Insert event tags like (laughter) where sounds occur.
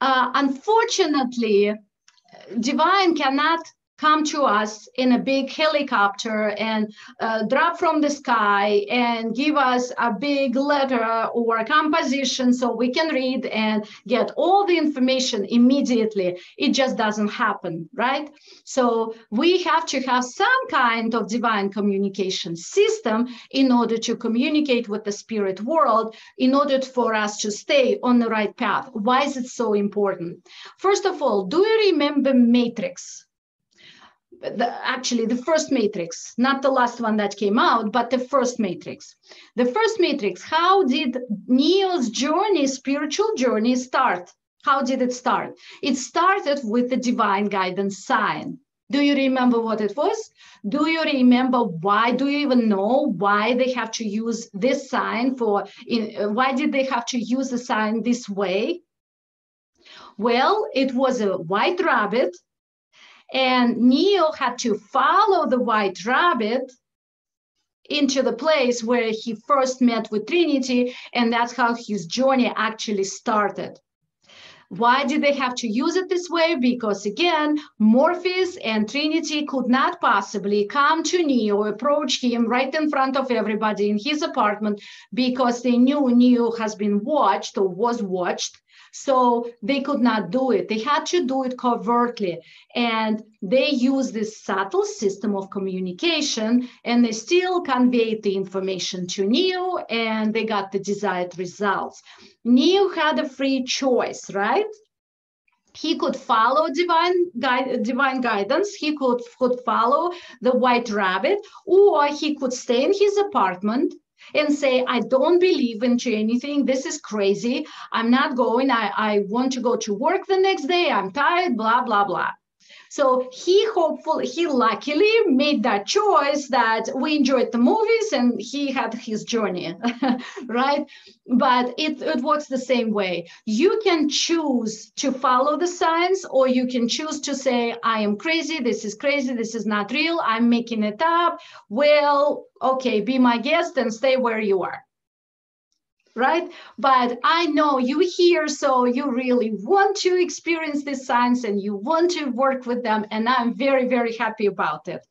uh, unfortunately, divine cannot come to us in a big helicopter and uh, drop from the sky and give us a big letter or a composition so we can read and get all the information immediately. It just doesn't happen, right? So we have to have some kind of divine communication system in order to communicate with the spirit world, in order for us to stay on the right path. Why is it so important? First of all, do you remember Matrix? The, actually the first matrix, not the last one that came out, but the first matrix. The first matrix, how did Neo's journey, spiritual journey start? How did it start? It started with the divine guidance sign. Do you remember what it was? Do you remember why? Do you even know why they have to use this sign for, in, uh, why did they have to use the sign this way? Well, it was a white rabbit and Neo had to follow the white rabbit into the place where he first met with Trinity, and that's how his journey actually started. Why did they have to use it this way? Because again, Morpheus and Trinity could not possibly come to Neo, approach him right in front of everybody in his apartment because they knew Neo has been watched or was watched so they could not do it. They had to do it covertly. And they use this subtle system of communication and they still conveyed the information to Neo and they got the desired results. Neo had a free choice, right? he could follow divine guide, divine guidance he could, could follow the white rabbit or he could stay in his apartment and say, I don't believe into anything. This is crazy. I'm not going. I, I want to go to work the next day. I'm tired, blah, blah, blah. So he hopefully, he luckily made that choice that we enjoyed the movies and he had his journey, (laughs) right? But it, it works the same way. You can choose to follow the science or you can choose to say, I am crazy, this is crazy, this is not real, I'm making it up. Well, okay, be my guest and stay where you are right? But I know you here, so you really want to experience this science and you want to work with them. And I'm very, very happy about it.